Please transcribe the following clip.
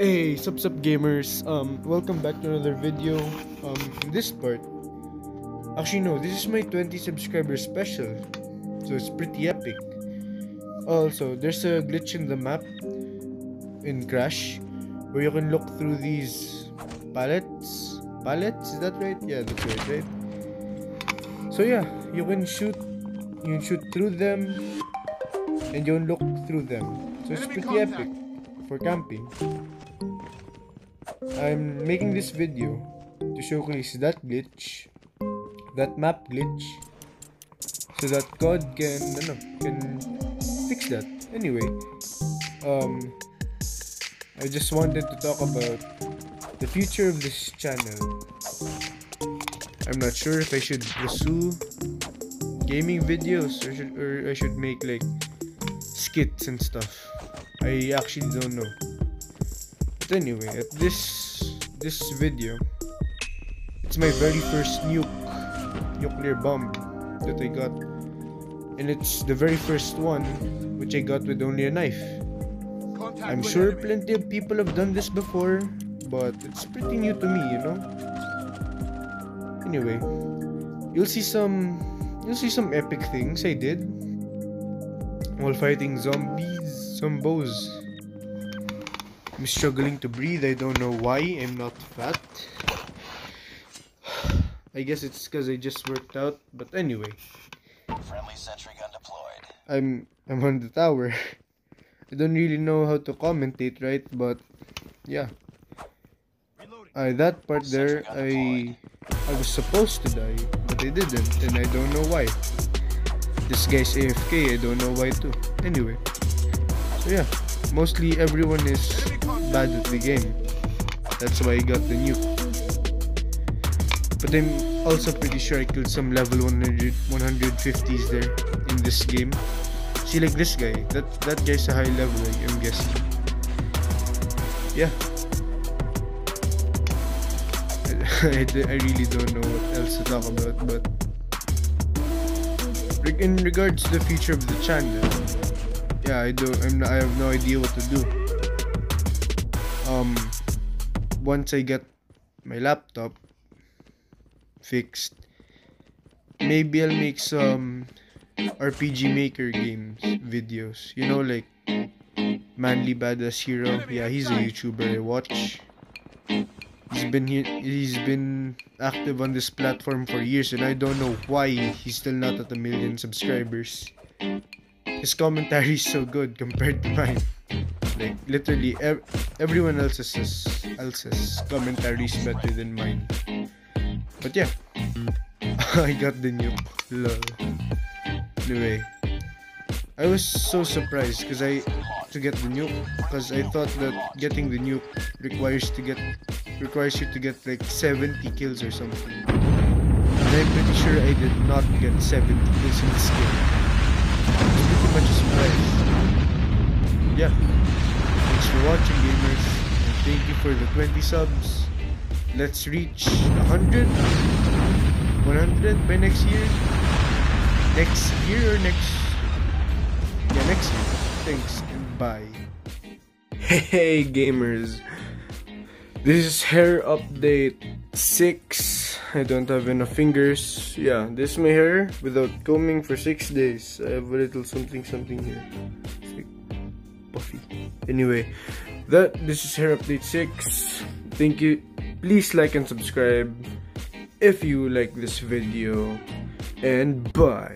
Hey, sup sup gamers. Um, welcome back to another video. Um, in this part, actually no, this is my 20 subscriber special, so it's pretty epic. Also, there's a glitch in the map in Crash where you can look through these pallets. Pallets, is that right? Yeah, that's right, right? So yeah, you can shoot, you can shoot through them, and you can look through them. So it's pretty epic for camping. I'm making this video to showcase that glitch, that map glitch, so that God can, ano, can fix that. Anyway, um, I just wanted to talk about the future of this channel. I'm not sure if I should pursue gaming videos or should or I should make like skits and stuff. I actually don't know. But anyway, at this this video, it's my very first nuke nuclear bomb that I got. And it's the very first one which I got with only a knife. I'm sure plenty of people have done this before, but it's pretty new to me, you know? Anyway, you'll see some you'll see some epic things I did while fighting zombies, zombos. I'm struggling to breathe. I don't know why. I'm not fat. I guess it's because I just worked out. But anyway. Friendly sentry gun deployed. I'm I'm on the tower. I don't really know how to commentate, right? But yeah. Uh, that part there, I I was supposed to die, but I didn't, and I don't know why. This guy's AFK, I don't know why too. Anyway, so yeah, mostly everyone is bad at the game. That's why I got the nuke. But I'm also pretty sure I killed some level 100, 150s there in this game. See like this guy, that that guy's a high level I'm guessing. Yeah. I, I really don't know what else to talk about, but in regards to the future of the channel, yeah, I don't, I'm, I have no idea what to do. Um, once I get my laptop fixed, maybe I'll make some RPG Maker games videos. You know, like Manly Badass Hero. Yeah, he's a YouTuber I watch. He's been here. he's been active on this platform for years, and I don't know why he's still not at a million subscribers. His commentary is so good compared to mine. Like literally, ev everyone else's else's commentary is better than mine. But yeah, I got the nuke. Lol. Anyway, I was so surprised because I to get the nuke because I thought that getting the nuke requires to get requires you to get like 70 kills or something. And I'm pretty sure I did not get 70 kills in this game. Pretty much surprise. Yeah. Thanks for watching gamers. And thank you for the 20 subs. Let's reach 100? 100 by next year? Next year or next... Yeah, next year. Thanks and bye. Hey gamers. This is hair update 6. I don't have enough fingers. Yeah, this is my hair without combing for 6 days. I have a little something something here. It's like puffy. Anyway, that this is hair update 6. Thank you. Please like and subscribe if you like this video. And bye.